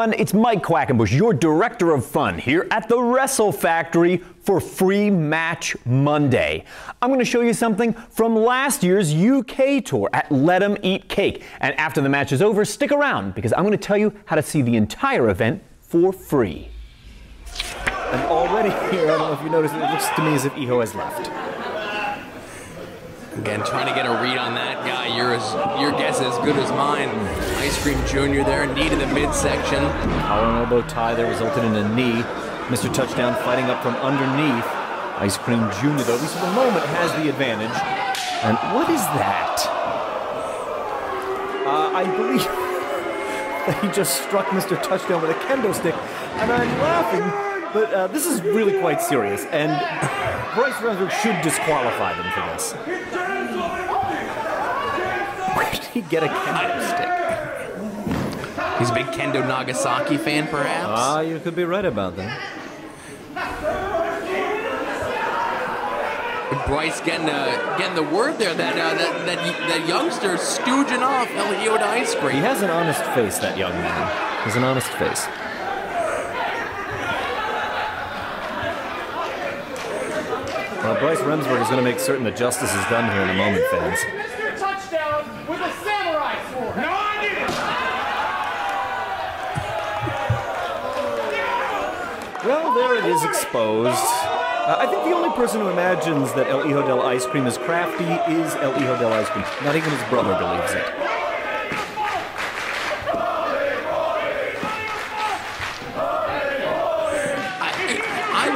everyone, it's Mike Quackenbush, your director of fun here at the Wrestle Factory for Free Match Monday. I'm going to show you something from last year's UK tour at Let 'em Eat Cake. And after the match is over, stick around because I'm going to tell you how to see the entire event for free. And already here, I don't know if you noticed, it looks to me as if Hijo has left. Again, trying to get a read on that guy. Your your guess is as good as mine. Ice Cream Jr. there, knee to the midsection. Collar and elbow tie there resulted in a knee. Mr. Touchdown fighting up from underneath. Ice Cream Jr., though, at least for the moment, has the advantage. And what is that? Uh, I believe that he just struck Mr. Touchdown with a kendo stick, and I'm laughing but uh, this is really quite serious, and Bryce Remsburg should disqualify them for this. Where did he get a kendo stick? He's a big Kendo Nagasaki fan, perhaps? Ah, you could be right about that. Bryce getting uh, getting the word there that uh, that, that that youngster stooging off Elliot ice cream. He has an honest face, that young man. He has an honest face. Well, Bryce Remsburg is going to make certain that justice is done here in a moment, fans. Mr. Touchdown with a samurai sword. No, I did Well, there it is exposed. Uh, I think the only person who imagines that El Hijo del Ice Cream is crafty is El Hijo del Ice Cream. Not even his brother believes it.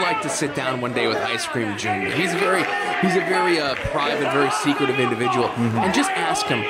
Like to sit down one day with Ice Cream Jr. He's a very he's a very uh, private, very secretive individual, mm-hmm. and just ask him,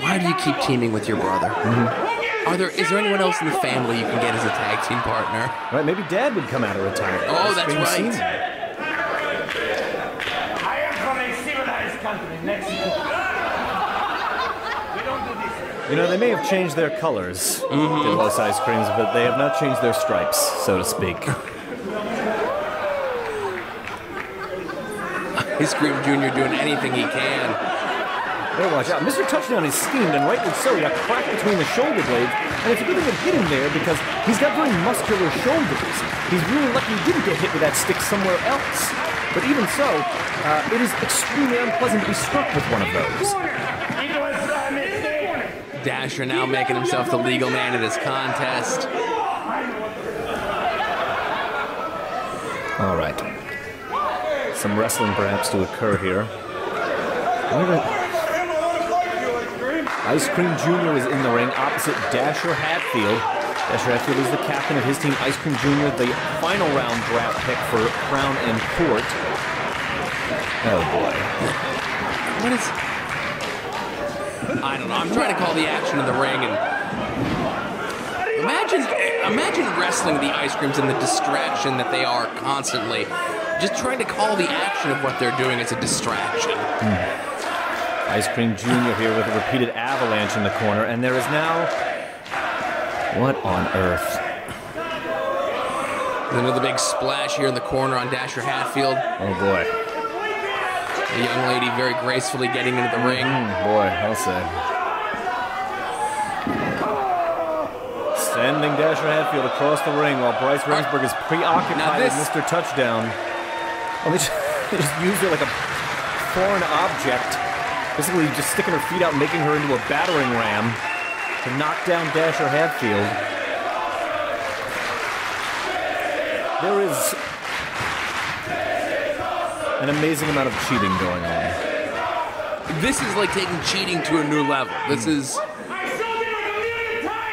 why do you keep teaming with your brother? Mm-hmm. Are there is there anyone else in the family you can get as a tag team partner? Right, maybe Dad would come out of retirement. Oh, Ice that's right. I am from a civilized country, Mexico. You know, they may have changed their colors, mm-hmm. the Los Ice Creams, but they have not changed their stripes, so to speak. Ice Cream Jr. doing anything he can. Better watch out. Mr. Touchdown is steamed, and rightly so. He got cracked between the shoulder blades, and it's a good thing it hit him there because he's got very muscular shoulders. He's really lucky he didn't get hit with that stick somewhere else. But even so, uh, it is extremely unpleasant to be struck with one of those. Dasher now making himself the legal man in this contest. All right some wrestling perhaps to occur here. Ice Cream Jr. is in the ring opposite Dasher Hatfield. Dasher Hatfield is the captain of his team. Ice Cream Jr., the final round draft pick for Crown and Court. Oh boy. What is. I don't know. I'm trying to call the action in the ring and. Imagine, imagine wrestling the ice creams and the distraction that they are constantly just trying to call the action of what they're doing as a distraction. Mm. Ice Cream Jr. here with a repeated avalanche in the corner, and there is now. What on earth? Another big splash here in the corner on Dasher Hatfield. Oh boy. The young lady very gracefully getting into the ring. Mm, boy, I'll say. Sending Dasher Hatfield across the ring while Bryce Remsburg is preoccupied with Mr. Touchdown. Oh, they just, they just used her like a foreign object. Basically, just sticking her feet out and making her into a battering ram to knock down Dasher Hatfield. There is an amazing amount of cheating going on. This is like taking cheating to a new level. This hmm. is.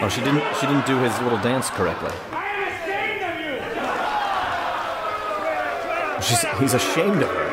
Oh, she didn't. She didn't do his little dance correctly. He's ashamed of her.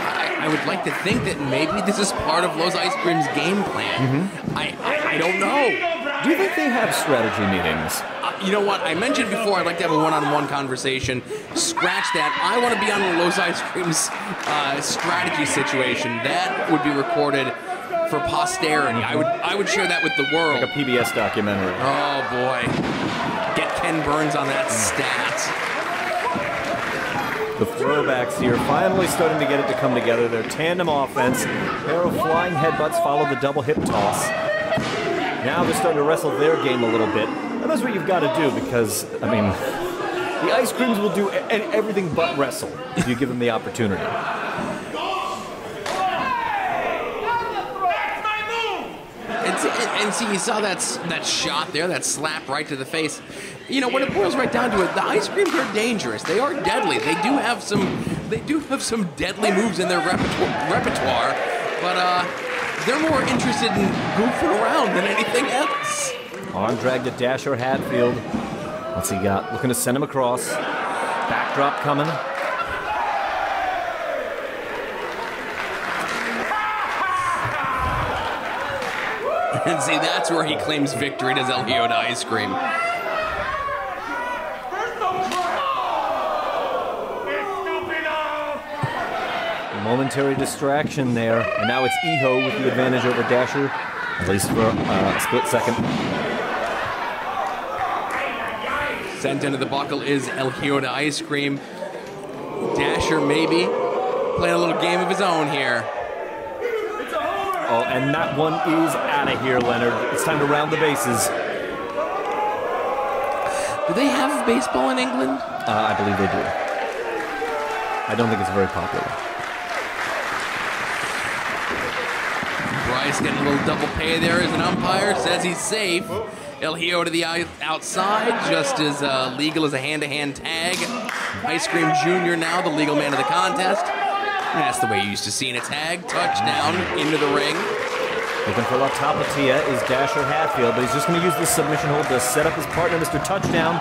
I, I, would like to think that maybe this is part of Los Ice Cream's game plan. Mm-hmm. I, I, I don't know. Do you think they have strategy meetings? Uh, you know what? I mentioned before I'd like to have a one-on-one conversation. Scratch that. I want to be on Los Ice Cream's uh, strategy situation. That would be recorded for posterity. I would I would share that with the world. Like a PBS documentary. Oh boy. Ken Burns on that stat. The throwbacks here finally starting to get it to come together. Their tandem offense, pair of flying headbutts follow the double hip toss. Now they're starting to wrestle their game a little bit. And that's what you've got to do because, I mean, the ice creams will do everything but wrestle if you give them the opportunity. And see, you saw that that shot there, that slap right to the face. You know, when it boils right down to it, the ice creams are dangerous. They are deadly. They do have some, they do have some deadly moves in their repertoire, repertoire but uh, they're more interested in goofing around than anything else. Arm drag to Dasher Hatfield. What's he got? Looking to send him across. Backdrop coming. And see, that's where he claims victory. Does El Hijo to ice cream? Momentary distraction there. And now it's Hijo with the advantage over Dasher, at least for uh, a split second. Sent into the buckle is El Hijo to ice cream. Dasher maybe playing a little game of his own here. Oh, and that one is out of here, Leonard. It's time to round the bases. Do they have baseball in England? Uh, I believe they do. I don't think it's very popular. Bryce getting a little double pay there as an umpire says he's safe. El Hijo to the outside, just as uh, legal as a hand-to-hand tag. Ice Cream Jr. now the legal man of the contest. That's the way you used to see in a tag. Touchdown into the ring. Looking for La Tapatia is Dasher Hatfield, but he's just going to use the submission hold to set up his partner, Mr. Touchdown.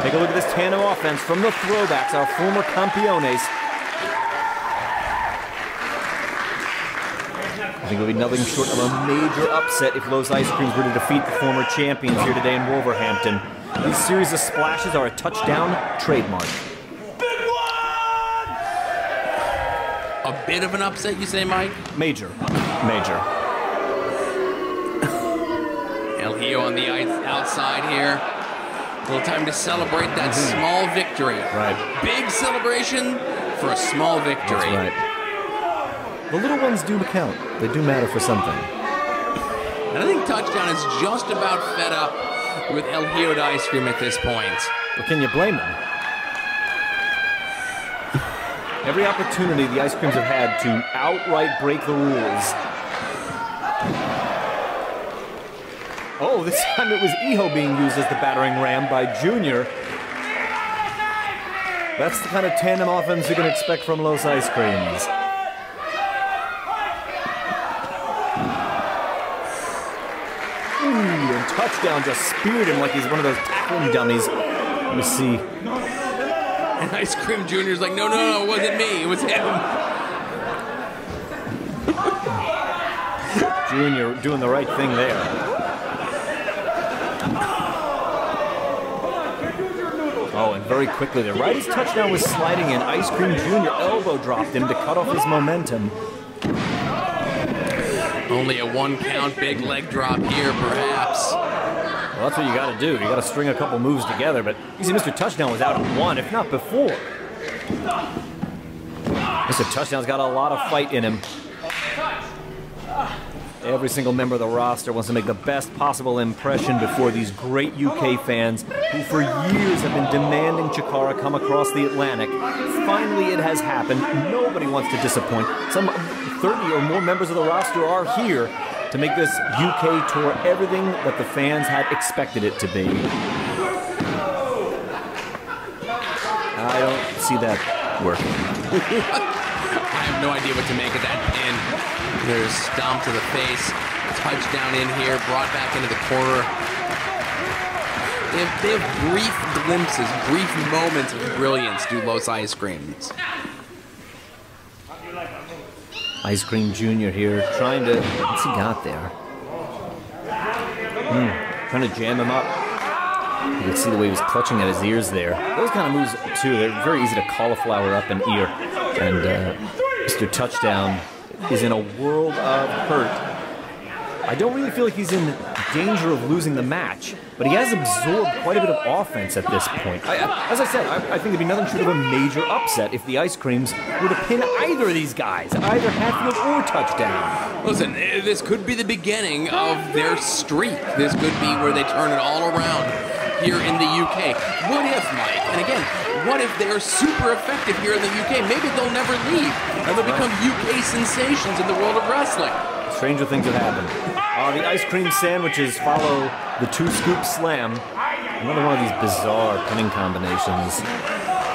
Take a look at this tandem offense from the throwbacks, our former campeones. I think it'll be nothing short of a major upset if Los Ice Creams were to defeat the former champions here today in Wolverhampton. These series of splashes are a touchdown trademark. A bit of an upset, you say, Mike? Major. Major. El Hijo on the ice- outside here. A little time to celebrate that mm-hmm. small victory. Right. Big celebration for a small victory. That's right. The little ones do count. They do matter for something. And I think Touchdown is just about fed up with El Hijo to ice cream at this point. Well, can you blame them? Every opportunity the ice creams have had to outright break the rules. Oh, this time it was Hijo being used as the battering ram by Junior. That's the kind of tandem offense you can expect from Los Ice Creams. Ooh, and touchdown just speared him like he's one of those tackling dummies. Let me see. Ice Cream Jr.'s like, no, no, no, it wasn't me. It was him. Junior doing the right thing there. Oh, and very quickly there. Right as touchdown was sliding in, Ice Cream Jr. elbow dropped him to cut off his momentum. Only a one count big leg drop here, perhaps. Well, that's what you got to do. You got to string a couple moves together. But you see, Mr. Touchdown was out at one, if not before. Mr. Touchdown's got a lot of fight in him. Every single member of the roster wants to make the best possible impression before these great UK fans who for years have been demanding Chikara come across the Atlantic. Finally, it has happened. Nobody wants to disappoint. Some 30 or more members of the roster are here to make this UK tour everything that the fans had expected it to be. I don't see that working. I have no idea what to make of that pin. There's stomp to the face, touchdown in here, brought back into the corner. They have, they have brief glimpses, brief moments of brilliance, do Los Ice Creams. Ice Cream Jr. here, trying to. What's he got there? Hmm, trying to jam him up. You can see the way he was clutching at his ears there. Those kind of moves, too, they're very easy to cauliflower up an ear. And uh, Mr. Touchdown is in a world of hurt. I don't really feel like he's in danger of losing the match, but he has absorbed quite a bit of offense at this point. I, I, as I said, I, I think it'd be nothing short of a major upset if the Ice Creams were to pin either of these guys, either Hatfield or touchdown. Listen, eh, this could be the beginning of their streak. This could be where they turn it all around here in the UK. What if, Mike? And again, what if they're super effective here in the UK? Maybe they'll never leave and they'll become UK sensations in the world of wrestling. Stranger things have happened. Uh, the ice cream sandwiches follow the two scoop slam. Another one of these bizarre pinning combinations.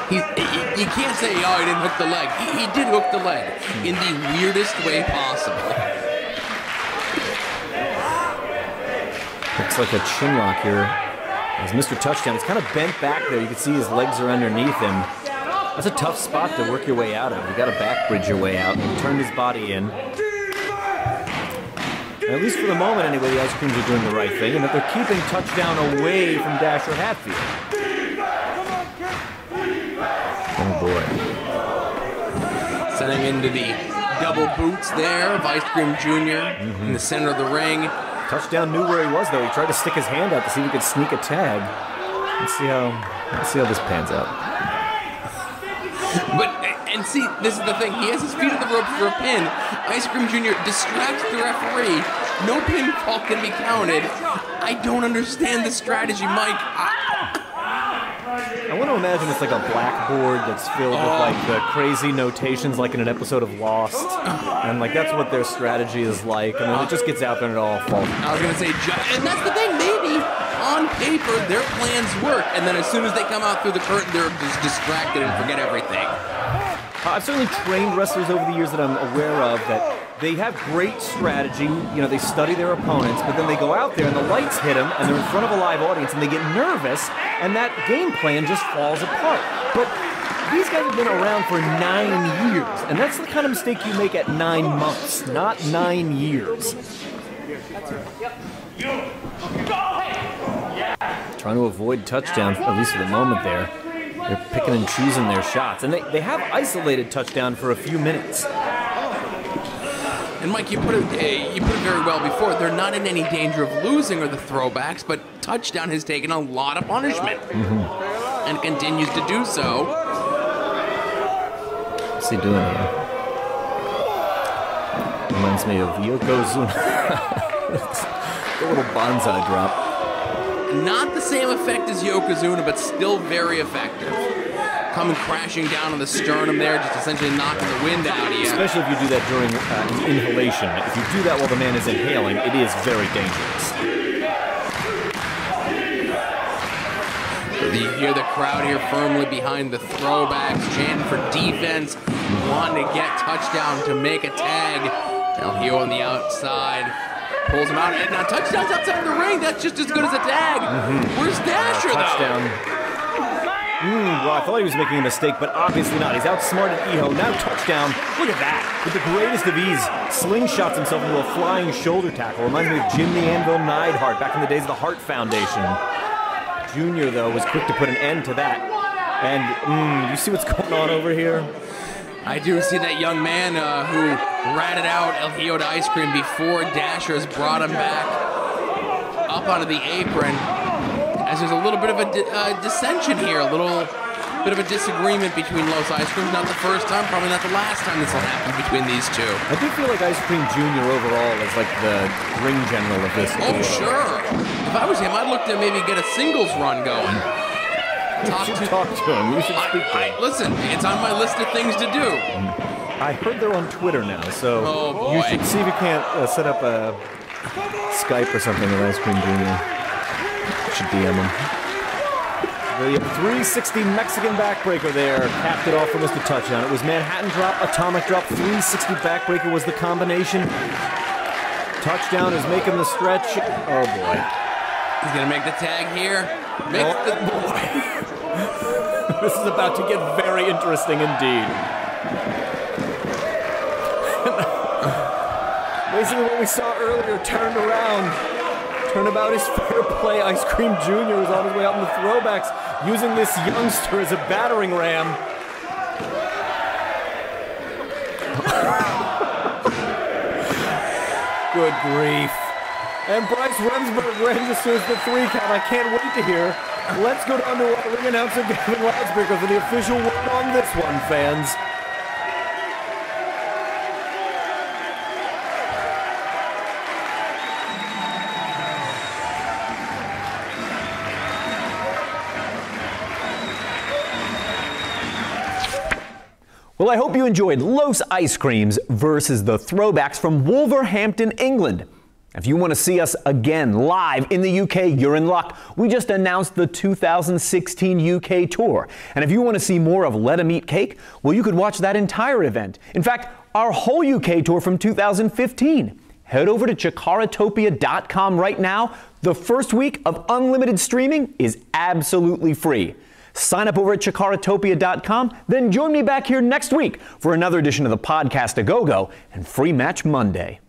He, you can't say, oh, he didn't hook the leg. He, he did hook the leg in the weirdest way possible. Looks like a chin lock here. As Mr. Touchdown, he's kind of bent back there. You can see his legs are underneath him. That's a tough spot to work your way out of. You got to back bridge your way out and turn his body in. And at least for the moment, anyway, the Ice Creams are doing the right thing, and that they're keeping touchdown away from Dasher Hatfield. Oh boy. Sending into the double boots there of Ice Cream junior mm-hmm. in the center of the ring. Touchdown knew where he was though. He tried to stick his hand out to see if he could sneak a tag. Let's see how let's see how this pans out. But and see, this is the thing. He has his feet on the ropes for a pin. Ice Cream Jr. distracts the referee. No pinfall can be counted. I don't understand the strategy, Mike. I, I want to imagine it's like a blackboard that's filled with oh. like the crazy notations, like in an episode of Lost, and like that's what their strategy is like, and then it just gets out there and it all falls. I was gonna say, and that's the thing. Maybe on paper their plans work, and then as soon as they come out through the curtain, they're just distracted and forget everything. Uh, I've certainly trained wrestlers over the years that I'm aware of that they have great strategy. You know, they study their opponents, but then they go out there and the lights hit them, and they're in front of a live audience, and they get nervous, and that game plan just falls apart. But these guys have been around for nine years, and that's the kind of mistake you make at nine months, not nine years. Trying to avoid touchdowns, at least for the moment there. They're picking and choosing their shots, and they, they have isolated touchdown for a few minutes. And Mike, you put it uh, you put it very well before. They're not in any danger of losing or the throwbacks, but touchdown has taken a lot of punishment and continues to do so. What's he doing here? Reminds me of Yokozuna. the little bonsai drop. Not the same effect as Yokozuna, but still very effective. Coming crashing down on the sternum there, just essentially knocking the wind out of you. Especially if you do that during uh, an inhalation. If you do that while the man is inhaling, it is very dangerous. You hear the crowd here firmly behind the throwbacks, chanting for defense, wanting to get touchdown to make a tag. Now here on the outside, pulls him out, and now touchdown's outside the ring. That's just as good as a tag. Where's Dasher Touchdown. though? Mm, well, I thought he was making a mistake, but obviously not. He's outsmarted Hijo. Now touchdown. Look at that. With the greatest of ease, slingshots himself into a flying shoulder tackle. Reminds me of Jim the Anvil Neidhart back in the days of the Hart Foundation. Junior, though, was quick to put an end to that. And, mm, you see what's going on over here? I do see that young man uh, who ratted out El Hijo de Ice Cream before Dasher has brought him back up onto the apron. As there's a little bit of a di- uh, dissension here, a little bit of a disagreement between Los Ice Creams. Not the first time, probably not the last time this will happen between these two. I do feel like Ice Cream Junior overall is like the ring general of this. Oh, sure. If I was him, I'd look to maybe get a singles run going. You Talk to. talk to him. You should I, speak to him. I, listen, it's on my list of things to do. I heard they're on Twitter now, so Oh, you should see if you can't uh, set up a Skype or something with Ice Cream Junior. Should DM him. The 360 Mexican backbreaker there capped it off for Mr. Touchdown. It was Manhattan drop, atomic drop, 360 backbreaker was the combination. Touchdown is making the stretch. Oh boy. He's gonna make the tag here. Makes the. This is about to get very interesting indeed. Basically, what we saw earlier turned around. Turnabout is fair play. Ice Cream Jr. is on his way out in the throwbacks, using this youngster as a battering ram. Good grief. And Bryce Remsburg registers the three count. I can't wait to hear. Let's go down to our ring announcer, Gavin Loudspeaker, for the official word on this one, fans. Well, I hope you enjoyed Los Ice Creams versus the Throwbacks from Wolverhampton, England. If you want to see us again live in the UK, you're in luck. We just announced the 2016 UK tour. And if you want to see more of Let 'em Eat Cake, well, you could watch that entire event. In fact, our whole UK tour from 2015. Head over to chikaratopia.com right now. The first week of unlimited streaming is absolutely free. Sign up over at chikaratopia.com, then join me back here next week for another edition of the podcast A Go Go and Free Match Monday.